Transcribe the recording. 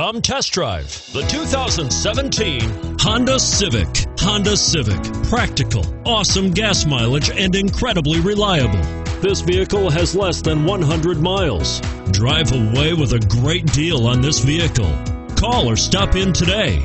Come test drive the 2017 Honda Civic. Honda Civic. Practical, awesome gas mileage, and incredibly reliable. This vehicle has less than 100 miles. Drive away with a great deal on this vehicle. Call or stop in today.